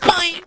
Bye.